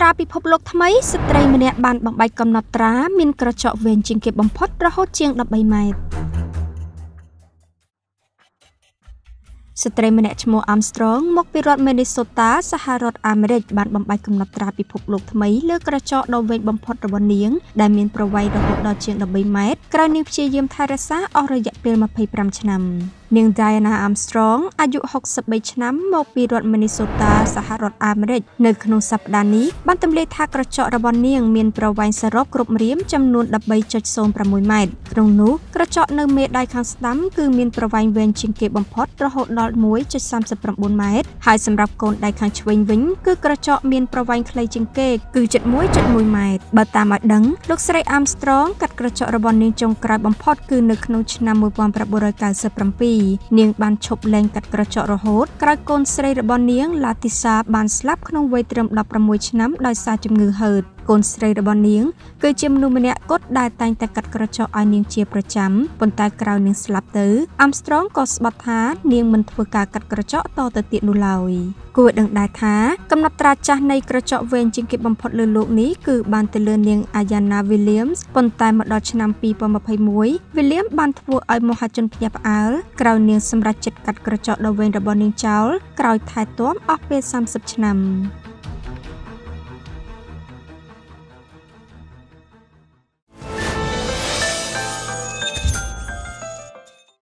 ត្រាពិភពលោកថ្មីស្ត្រីម្នាក់បានបំបែកកំណត់ត្រាមានក្រចកវែងជាងគេបំផុតរហូតជាង13ម៉ែត្រស្ត្រីម្នាក់ឈ្មោះ Armstrong មកពីរដ្ឋ Minnesota សហរដ្ឋអាមេរិកបានបំបែកកំណត់ត្រាពិភពលោកថ្មីលើក្រចកដ៏វែងបំផុតរបស់នាងដែលមានប្រវែងរហូតដល់ជាង13ម៉ែត្រក្រោយនាងព្យាយាមថែរក្សាអស់រយៈពេល25ឆ្នាំ។ នាង Diana Armstrong អាយុ63ឆ្នាំមកពីរដ្ឋ Minnesota សហរដ្ឋអាមេរិកនៅក្នុងសប្តាហ៍នេះបានទម្លាយថាក្រចករបស់នាងមានប្រវែងសរុបគ្រប់ម្រាមចំនួន13.06ម៉ែត្រក្នុងនោះក្រចកនៅមេដៃខាងស្ដាំគឺមានប្រវែងវែងជាងគេបំផុតរហូតដល់1.39ម៉ែត្រហើយសម្រាប់កូនដៃខាងឆ្វេងវិញគឺក្រចកមានប្រវែងខ្លីជាងគេគឺ71.1ម៉ែត្របើតាមឲ្យដឹងលោកស្រី Armstrong កាត់ក្រចករបស់នាងចុងក្រោយបំផុតគឺនៅក្នុងឆ្នាំ1997នាងបានឈប់លែងកាត់ក្រចករហូតក្រោយកូនស្រីរបស់នាងឡាទីសាបានស្លាប់ក្នុងវ័យត្រឹម16ឆ្នាំដោយសារជំងឺហឺតកូនស្រីរបស់នាងគឺជាមនុស្សម្នាក់គត់ដែលតែងតែកាត់ក្រចោះឲ្យនាងជាប្រចាំប៉ុន្តែក្រោយនាងស្លាប់ទៅអាំស្ត្រងក៏ស្បាត់ថានាងមិនធ្វើការកាត់ក្រចោះតទៅទៀតនោះឡើយគួរដឹងដែរថាកំណត់ត្រាចាស់នៃក្រចោះវែងជាងគេបំផុតលើលោកនេះគឺបានទៅលើនាងអាយ៉ាណាវីលៀមប៉ុន្តែមកដល់ឆ្នាំ2021វីលៀមបានធ្វើឲ្យមហាជនភ្ញាក់ផ្អើលក្រោយនាងសម្រេចចិត្តកាត់ក្រចោះដ៏វែងរបស់នាងចោលក្រោយថែទាំអស់ពេល30ឆ្នាំ